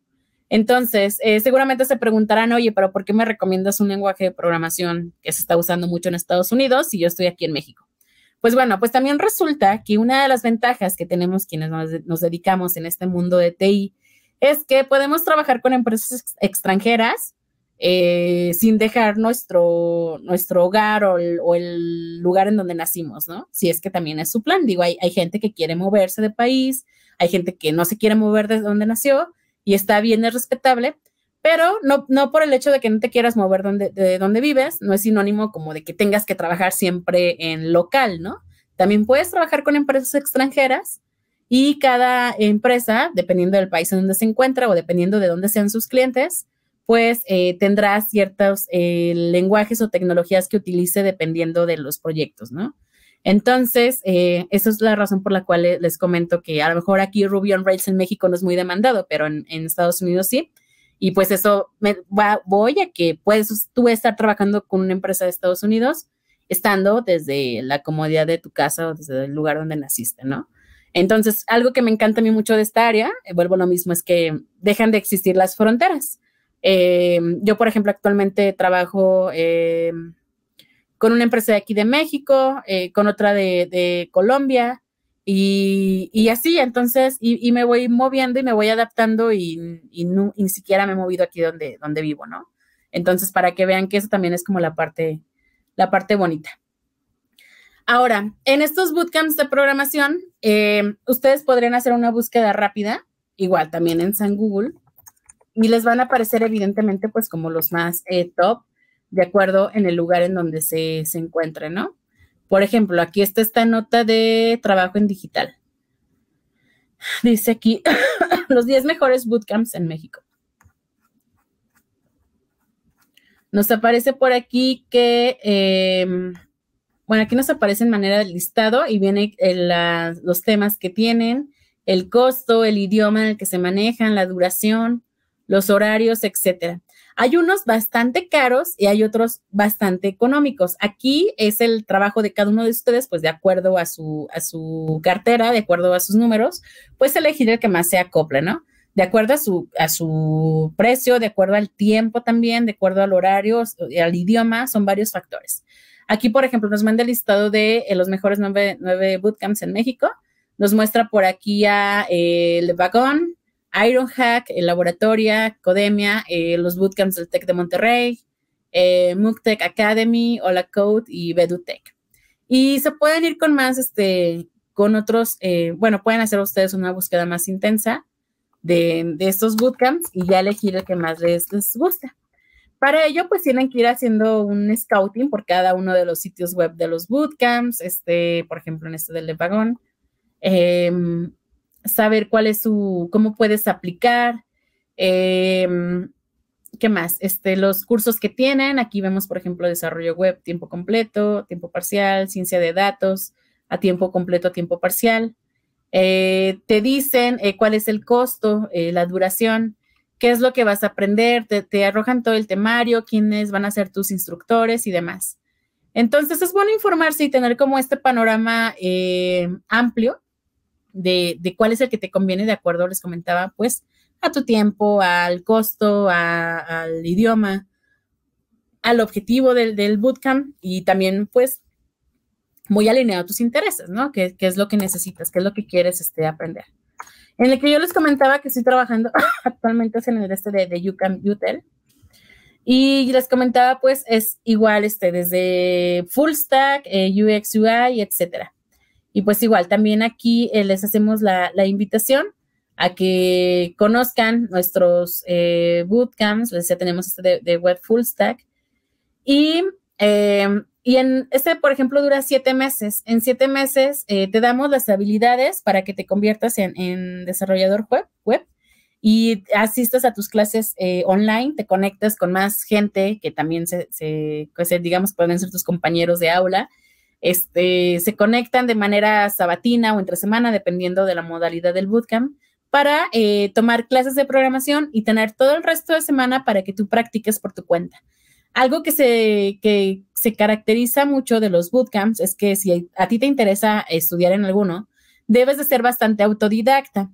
Entonces, eh, seguramente se preguntarán, oye, pero ¿por qué me recomiendas un lenguaje de programación que se está usando mucho en Estados Unidos si yo estoy aquí en México? Pues bueno, pues también resulta que una de las ventajas que tenemos quienes nos, dedicamos en este mundo de TI es que podemos trabajar con empresas extranjeras eh, sin dejar nuestro, nuestro hogar o el, lugar en donde nacimos, ¿no? Si es que también es su plan. Digo, hay, hay gente que quiere moverse de país, hay gente que no se quiere mover de donde nació y está bien, es respetable, pero no, no por el hecho de que no te quieras mover donde, de donde vives, no es sinónimo como de que tengas que trabajar siempre en local, ¿no? También puedes trabajar con empresas extranjeras y cada empresa, dependiendo del país en donde se encuentra o dependiendo de dónde sean sus clientes, pues eh, tendrá ciertos eh, lenguajes o tecnologías que utilice dependiendo de los proyectos, ¿no? Entonces, eh, esa es la razón por la cual les comento que a lo mejor aquí Ruby on Rails en México no es muy demandado, pero en, Estados Unidos sí. Y pues eso me va, voy a que puedes tú estar trabajando con una empresa de Estados Unidos estando desde la comodidad de tu casa o desde el lugar donde naciste, ¿no? Entonces, algo que me encanta a mí mucho de esta área, vuelvo a lo mismo, es que dejan de existir las fronteras. Eh, yo, por ejemplo, actualmente trabajo eh, con una empresa de aquí de México, eh, con otra de, Colombia y, así, entonces, y, me voy moviendo y me voy adaptando y, ni siquiera me he movido aquí donde, donde vivo, ¿no? Entonces, para que vean que eso también es como la parte, la parte bonita. Ahora, en estos bootcamps de programación, ustedes podrían hacer una búsqueda rápida, igual también en San Google, y les van a aparecer evidentemente pues como los más eh, top de acuerdo en el lugar en donde se, se encuentren, ¿no? Por ejemplo, aquí está esta nota de trabajo en digital. Dice aquí *coughs* los 10 mejores bootcamps en México. Nos aparece por aquí que, em, bueno, aquí nos aparece en manera de listado y viene los temas que tienen, el costo, el idioma en el que se manejan, la duración, los horarios, etcétera. Hay unos bastante caros y hay otros bastante económicos. Aquí es el trabajo de cada uno de ustedes, pues de acuerdo a su, a su cartera, de acuerdo a sus números, pues elegir el que más se acople, ¿no? De acuerdo a su, a su precio, de acuerdo al tiempo también, de acuerdo al horario, al idioma, son varios factores. Aquí, por ejemplo, nos manda el listado de eh, los mejores nueve, nueve, bootcamps en México. Nos muestra por aquí a eh, El Vagón, Ironhack, el Laboratoria, Codemia, eh, los bootcamps del TEC de Monterrey, eh, MOOCTEC Academy, Hola Code y BeduTech. Y se pueden ir con más, este, con otros, eh, bueno, pueden hacer ustedes una búsqueda más intensa de, estos bootcamps y ya elegir el que más les, les gusta. Para ello, pues tienen que ir haciendo un scouting por cada uno de los sitios web de los bootcamps, este, por ejemplo, en este del Lepagón. Eh, saber cuál es su, cómo puedes aplicar. Em, ¿Qué más? Este, los cursos que tienen, aquí vemos, por ejemplo, desarrollo web, tiempo completo, tiempo parcial, ciencia de datos, a tiempo completo, a tiempo parcial. Eh, te dicen eh, cuál es el costo, eh, la duración, qué es lo que vas a aprender, te, te, arrojan todo el temario, quiénes van a ser tus instructores y demás. Entonces es bueno informarse y tener como este panorama amplio de, cuál es el que te conviene de acuerdo, les comentaba, pues a tu tiempo, al costo, al idioma, al objetivo del, del, bootcamp y también pues muy alineado a tus intereses, ¿no? ¿Qué, es lo que necesitas? ¿Qué es lo que quieres este, aprender? En el que yo les comentaba que estoy trabajando *laughs* actualmente es en el este de, de UCAM UTEL. Y les comentaba, pues, es igual, este, desde full stack, eh, UX, UI, etcétera. Y pues igual, también aquí eh, les hacemos la, invitación a que conozcan nuestros eh, bootcamps, les ya tenemos este de, Web Full Stack. Y, em, y en este, por ejemplo, dura siete meses. En siete meses eh, te damos las habilidades para que te conviertas en, desarrollador web, web y asistas a tus clases online, te conectas con más gente que también se, se pues, digamos, pueden ser tus compañeros de aula este, se conectan de manera sabatina o entre semana, dependiendo de la modalidad del bootcamp, para eh, tomar clases de programación y tener todo el resto de semana para que tú practiques por tu cuenta. Algo que se, que se caracteriza mucho de los bootcamps es que si a ti te interesa estudiar en alguno, debes de ser bastante autodidacta.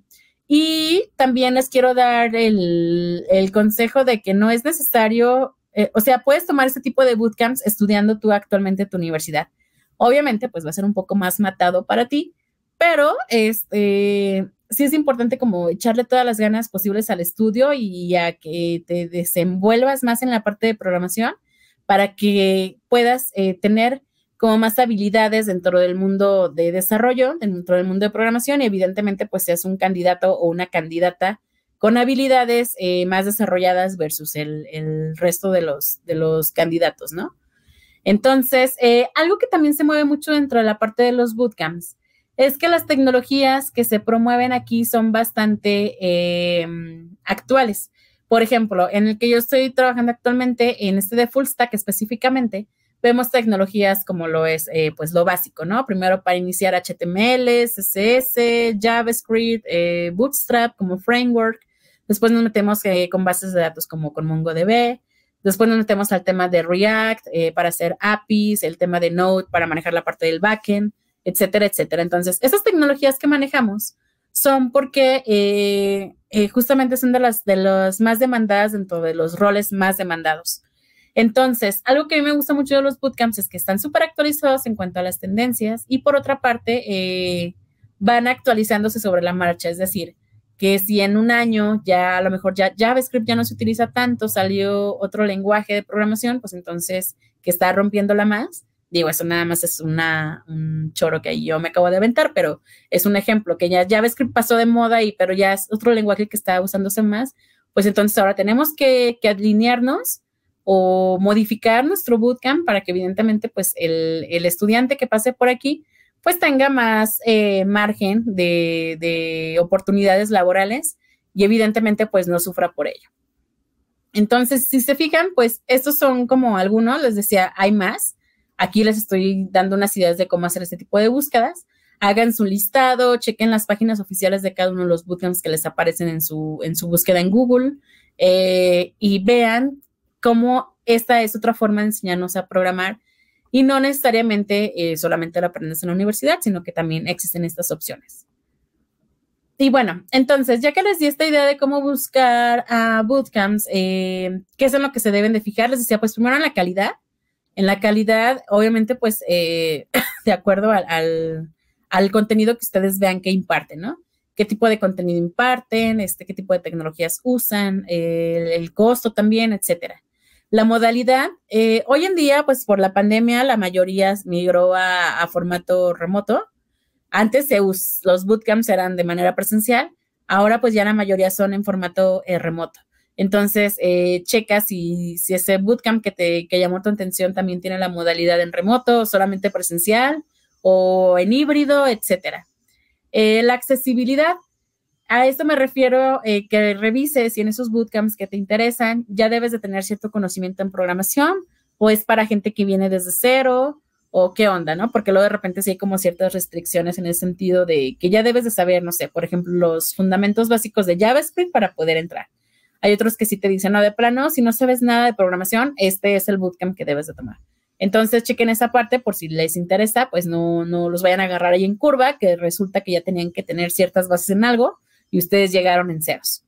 Y también les quiero dar el, el consejo de que no es necesario, eh, o sea, puedes tomar este tipo de bootcamps estudiando tú actualmente en tu universidad. Obviamente, pues va a ser un poco más matado para ti, pero este, sí es importante como echarle todas las ganas posibles al estudio y a que te desenvuelvas más en la parte de programación para que puedas eh, tener como más habilidades dentro del mundo de desarrollo, dentro del mundo de programación y evidentemente pues seas un candidato o una candidata con habilidades eh, más desarrolladas versus el, resto de los, de los candidatos, ¿no? Entonces, eh, algo que también se mueve mucho dentro de la parte de los bootcamps es que las tecnologías que se promueven aquí son bastante eh, actuales. Por ejemplo, en el que yo estoy trabajando actualmente, en este de Full Stack específicamente, vemos tecnologías como lo es, eh, pues lo básico, ¿no? Primero para iniciar HTML, CSS, JavaScript, eh, Bootstrap como framework. Después nos metemos con bases de datos como con MongoDB. Después nos metemos al tema de React para hacer APIs, el tema de Node para manejar la parte del backend, etcétera, etcétera. Entonces, esas tecnologías que manejamos son porque justamente son de las, de las más demandadas dentro de los roles más demandados. Entonces, algo que a mí me gusta mucho de los bootcamps es que están súper actualizados en cuanto a las tendencias y por otra parte, eh, van actualizándose sobre la marcha, es decir, que si en un año ya a lo mejor ya JavaScript ya no se utiliza tanto, salió otro lenguaje de programación, pues entonces que está rompiéndola más. Digo, eso nada más es una, un choro que yo me acabo de aventar, pero es un ejemplo que ya JavaScript pasó de moda y pero ya es otro lenguaje que está usándose más. Pues entonces ahora tenemos que, que alinearnos o modificar nuestro bootcamp para que evidentemente pues el, estudiante que pase por aquí pues tenga más eh, margen de, oportunidades laborales y evidentemente pues no sufra por ello. Entonces, si se fijan, pues estos son como algunos, les decía, hay más. Aquí les estoy dando unas ideas de cómo hacer este tipo de búsquedas. Hagan su listado, chequen las páginas oficiales de cada uno de los bootcamps que les aparecen en su, en su búsqueda en Google eh, y vean cómo esta es otra forma de enseñarnos a programar y no necesariamente eh, solamente lo aprendes en la universidad, sino que también existen estas opciones. Y bueno, entonces, ya que les di esta idea de cómo buscar a bootcamps, eh, qué es en lo que se deben de fijar, les decía, pues primero en la calidad. En la calidad, obviamente, pues eh, *coughs* de acuerdo al, contenido que ustedes vean que imparten, ¿no? qué tipo de contenido imparten, este, qué tipo de tecnologías usan, el costo también, etcétera. La modalidad, eh, hoy en día, pues por la pandemia, la mayoría migró a, formato remoto. Antes los bootcamps eran de manera presencial, ahora pues ya la mayoría son en formato eh, remoto. Entonces, eh, checa si, ese bootcamp que te llamó tu atención también tiene la modalidad en remoto, solamente presencial o en híbrido, etcétera. la accesibilidad, a esto me refiero eh, que revises si en esos bootcamps que te interesan ya debes de tener cierto conocimiento en programación o es para gente que viene desde cero o qué onda, ¿no? Porque luego de repente sí hay como ciertas restricciones en el sentido de que ya debes de saber, no sé, por ejemplo, los fundamentos básicos de JavaScript para poder entrar. Hay otros que sí te dicen, no, de plano, si no sabes nada de programación, este es el bootcamp que debes de tomar. Entonces, chequen esa parte por si les interesa, pues no, no los vayan a agarrar ahí en curva, que resulta que ya tenían que tener ciertas bases en algo y ustedes llegaron en ceros.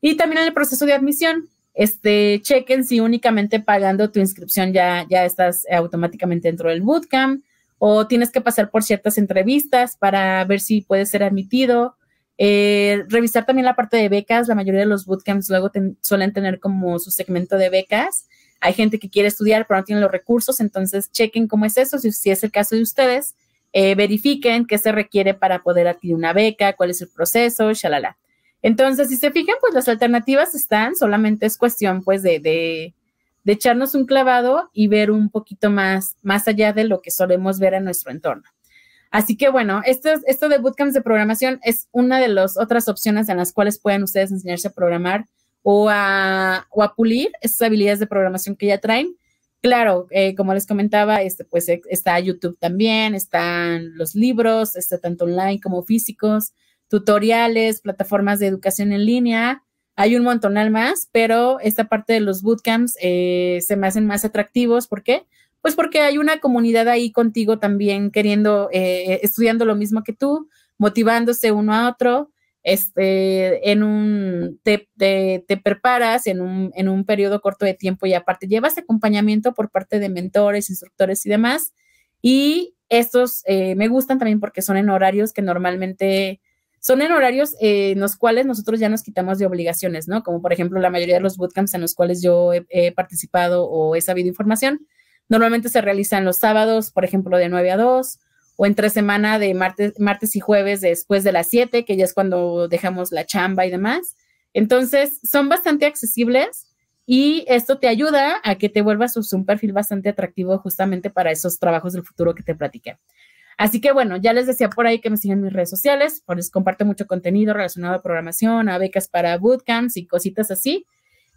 Y también en el proceso de admisión, este, chequen si únicamente pagando tu inscripción ya, ya estás automáticamente dentro del bootcamp o tienes que pasar por ciertas entrevistas para ver si puedes ser admitido. Eh, revisar también la parte de becas. La mayoría de los bootcamps luego suelen tener como su segmento de becas. Hay gente que quiere estudiar pero no tiene los recursos, entonces chequen cómo es eso, si es el caso de ustedes eh, verifiquen qué se requiere para poder adquirir una beca, cuál es el proceso, shalala. Entonces, si se fijan, pues las alternativas están, solamente es cuestión pues de, de, echarnos un clavado y ver un poquito más, más allá de lo que solemos ver en nuestro entorno. Así que bueno, esto, esto de bootcamps de programación es una de las otras opciones en las cuales pueden ustedes enseñarse a programar o a, o a pulir esas habilidades de programación que ya traen Claro, eh, como les comentaba, este, pues está YouTube también, están los libros, está tanto online como físicos, tutoriales, plataformas de educación en línea. Hay un montonal más, pero esta parte de los bootcamps eh, se me hacen más atractivos. ¿Por qué? Pues porque hay una comunidad ahí contigo también queriendo, eh, estudiando lo mismo que tú, motivándose uno a otro este, en un, te, te, preparas en un, en un periodo corto de tiempo y aparte llevas acompañamiento por parte de mentores, instructores y demás. Y estos eh, me gustan también porque son en horarios que normalmente son en horarios eh, en los cuales nosotros ya nos quitamos de obligaciones, ¿no? Como por ejemplo la mayoría de los bootcamps en los cuales yo he, participado o he sabido información, normalmente se realizan los sábados, por ejemplo, de 9 a 2, o entre semana de martes, martes y jueves después de las 7, que ya es cuando dejamos la chamba y demás. Entonces, son bastante accesibles y esto te ayuda a que te vuelvas un perfil bastante atractivo justamente para esos trabajos del futuro que te platiqué. Así que bueno, ya les decía por ahí que me sigan mis redes sociales, pues comparto mucho contenido relacionado a programación, a becas para bootcamps y cositas así.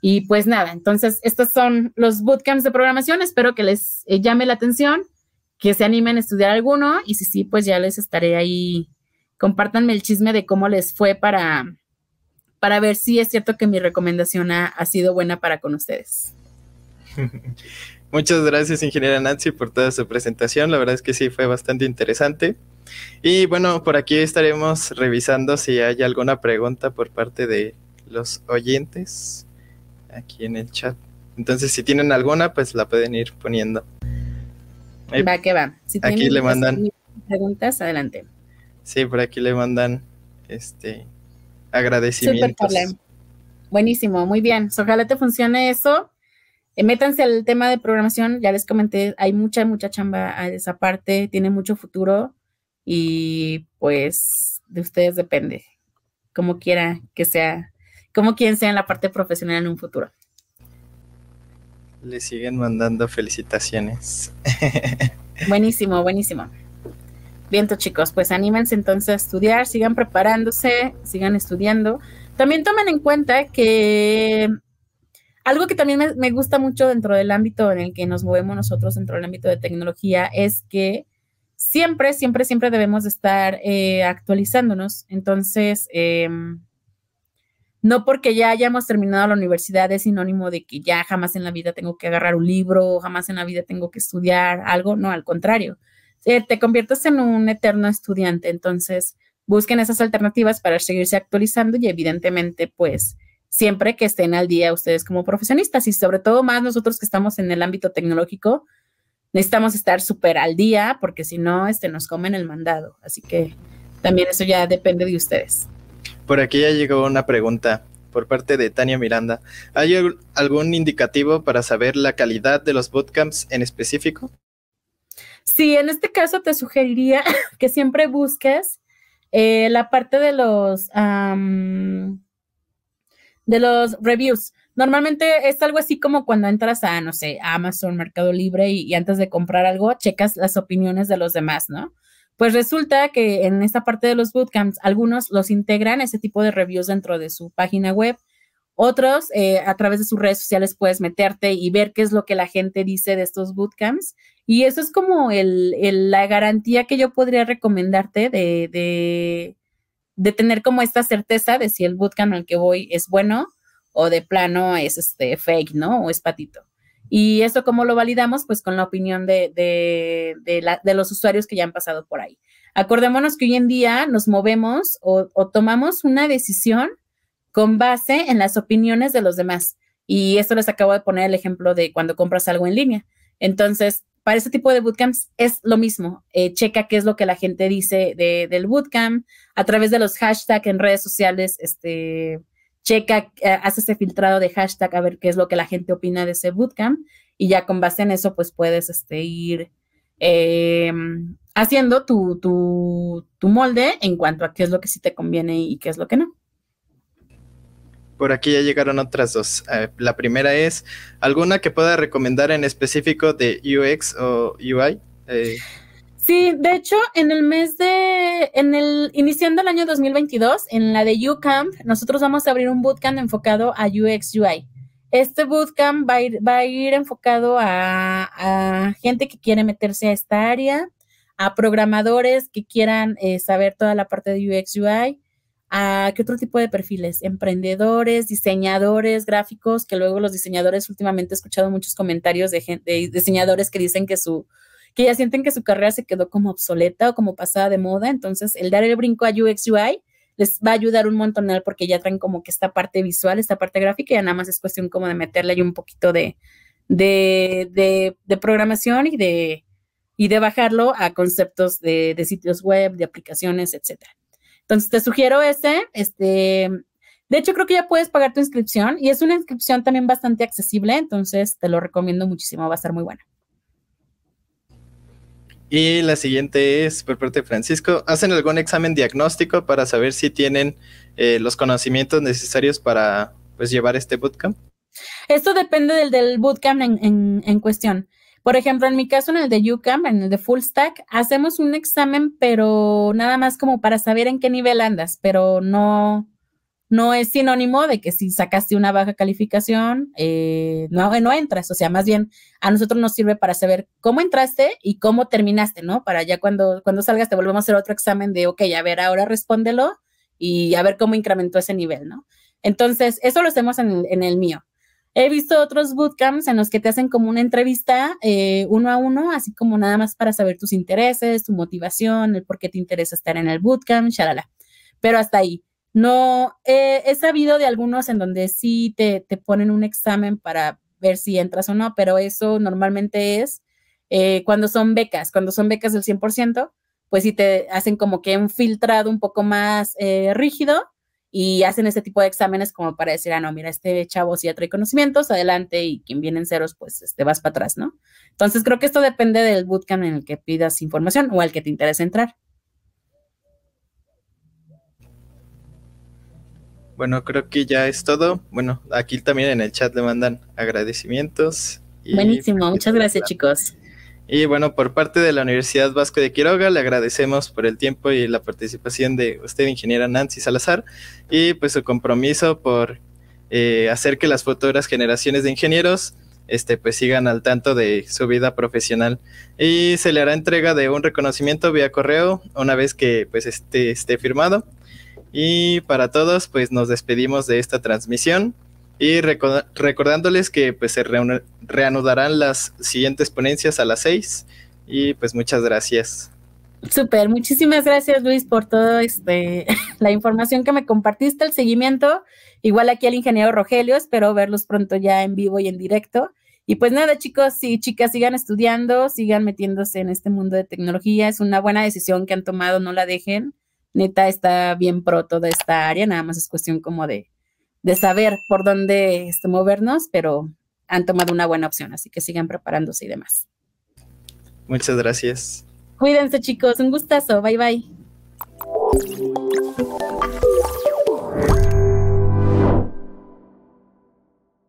Y pues nada, entonces estos son los bootcamps de programación. Espero que les eh, llame la atención, que se animen a estudiar alguno y si sí, pues ya les estaré ahí. Compártanme el chisme de cómo les fue para, para ver si es cierto que mi recomendación ha, ha sido buena para con ustedes. *laughs* Muchas gracias, ingeniera Nancy, por toda su presentación. La verdad es que sí, fue bastante interesante. Y bueno, por aquí estaremos revisando si hay alguna pregunta por parte de los oyentes aquí en el chat. Entonces, si tienen alguna, pues la pueden ir poniendo. Va, que va. Si aquí le mandan preguntas, adelante. Sí, por aquí le mandan este agradecimientos. Buenísimo, muy bien. Ojalá te funcione eso. Eh, métanse al tema de programación, ya les comenté, hay mucha, mucha chamba a esa parte, tiene mucho futuro y pues de ustedes depende, como quiera que sea, como quien sea en la parte profesional en un futuro. Le siguen mandando felicitaciones. *laughs* buenísimo, buenísimo. Viento chicos, pues anímense entonces a estudiar, sigan preparándose, sigan estudiando. También tomen en cuenta que algo que también me, gusta mucho dentro del ámbito en el que nos movemos nosotros, dentro del ámbito de tecnología, es que siempre, siempre, siempre debemos estar eh, actualizándonos. Entonces, em, no porque ya hayamos terminado la universidad es sinónimo de que ya jamás en la vida tengo que agarrar un libro, jamás en la vida tengo que estudiar algo, no, al contrario, te conviertes en un eterno estudiante, entonces busquen esas alternativas para seguirse actualizando y evidentemente pues siempre que estén al día ustedes como profesionistas y sobre todo más nosotros que estamos en el ámbito tecnológico, necesitamos estar súper al día porque si no, este, nos comen el mandado. Así que también eso ya depende de ustedes. Por aquí ya llegó una pregunta por parte de Tania Miranda. ¿Hay algún indicativo para saber la calidad de los bootcamps en específico? Sí, en este caso te sugeriría *laughs* que siempre busques eh, la parte de los de los reviews. Normalmente es algo así como cuando entras a, no sé, Amazon, Mercado Libre y, antes de comprar algo, checas las opiniones de los demás, ¿no? Pues resulta que en esta parte de los bootcamps, algunos los integran ese tipo de reviews dentro de su página web. Otros, eh, a través de sus redes sociales, puedes meterte y ver qué es lo que la gente dice de estos bootcamps. Y eso es como la garantía que yo podría recomendarte de, de, de tener como esta certeza de si el bootcamp al que voy es bueno o de plano es este fake, ¿no? O es patito. Y eso cómo lo validamos, pues con la opinión de, de, los usuarios que ya han pasado por ahí. Acordémonos que hoy en día nos movemos o, o, tomamos una decisión con base en las opiniones de los demás. Y esto les acabo de poner el ejemplo de cuando compras algo en línea. Entonces, para este tipo de bootcamps es lo mismo. Eh, checa qué es lo que la gente dice del bootcamp a través de los hashtags en redes sociales. Este, checa, eh, hace ese filtrado de hashtag a ver qué es lo que la gente opina de ese bootcamp y ya con base en eso, pues puedes este, ir em, haciendo tu, tu molde en cuanto a qué es lo que sí te conviene y qué es lo que no. Por aquí ya llegaron otras dos. Eh, la primera es, ¿alguna que pueda recomendar en específico de UX o UI? Sí, de hecho, en el mes de, en el, iniciando el año 2022, en la de UCamp, nosotros vamos a abrir un bootcamp enfocado a UX UI. Este bootcamp va a ir, va a ir enfocado a, gente que quiere meterse a esta área, a programadores que quieran eh, saber toda la parte de UX UI, a qué otro tipo de perfiles, emprendedores, diseñadores gráficos, que luego los diseñadores últimamente he escuchado muchos comentarios de diseñadores que dicen que su que ya sienten que su carrera se quedó como obsoleta o como pasada de moda, entonces el dar el brinco a UX UI les va a ayudar un montón porque ya traen como que esta parte visual, esta parte gráfica, ya nada más es cuestión como de meterle ahí un poquito de, de, de, programación y de, y de bajarlo a conceptos de, de sitios web, de aplicaciones, etcétera. Entonces te sugiero ese, este, de hecho creo que ya puedes pagar tu inscripción y es una inscripción también bastante accesible, entonces te lo recomiendo muchísimo, va a estar muy buena. Y la siguiente es por parte de Francisco. ¿Hacen algún examen diagnóstico para saber si tienen eh, los conocimientos necesarios para pues, llevar este bootcamp? Esto depende del, bootcamp en, en, cuestión. Por ejemplo, en mi caso, en el de UCAM, en el de Full Stack, hacemos un examen, pero nada más como para saber en qué nivel andas, pero no, no es sinónimo de que si sacaste una baja calificación, eh, no, no entras. O sea, más bien a nosotros nos sirve para saber cómo entraste y cómo terminaste, ¿no? Para ya cuando, cuando salgas te volvemos a hacer otro examen de, ok, a ver, ahora respóndelo y a ver cómo incrementó ese nivel, ¿no? Entonces, eso lo hacemos en el, en el mío. He visto otros bootcamps en los que te hacen como una entrevista eh, uno a uno, así como nada más para saber tus intereses, tu motivación, el por qué te interesa estar en el bootcamp, shalala. Pero hasta ahí. No, eh, he sabido de algunos en donde sí te, te, ponen un examen para ver si entras o no, pero eso normalmente es eh, cuando son becas, cuando son becas del 100%, pues sí te hacen como que un filtrado un poco más eh, rígido y hacen ese tipo de exámenes como para decir, ah, no, mira, este chavo sí ya conocimientos, adelante, y quien viene en ceros, pues te este, vas para atrás, ¿no? Entonces creo que esto depende del bootcamp en el que pidas información o al que te interese entrar. Bueno, creo que ya es todo. Bueno, aquí también en el chat le mandan agradecimientos. Buenísimo, muchas gracias chicos. Y bueno, por parte de la Universidad Vasco de Quiroga, le agradecemos por el tiempo y la participación de usted, ingeniera Nancy Salazar, y pues su compromiso por eh, hacer que las futuras generaciones de ingenieros este, pues sigan al tanto de su vida profesional. Y se le hará entrega de un reconocimiento vía correo una vez que pues esté, esté firmado. Y para todos, pues nos despedimos de esta transmisión y recordándoles que pues se reanudarán las siguientes ponencias a las seis y pues muchas gracias. Súper, muchísimas gracias Luis por todo este *laughs* la información que me compartiste, el seguimiento. Igual aquí al ingeniero Rogelio, espero verlos pronto ya en vivo y en directo. Y pues nada, chicos y chicas, sigan estudiando, sigan metiéndose en este mundo de tecnología. Es una buena decisión que han tomado, no la dejen neta está bien pro toda esta área, nada más es cuestión como de, de saber por dónde este, movernos, pero han tomado una buena opción, así que sigan preparándose y demás. Muchas gracias. Cuídense chicos, un gustazo, bye bye.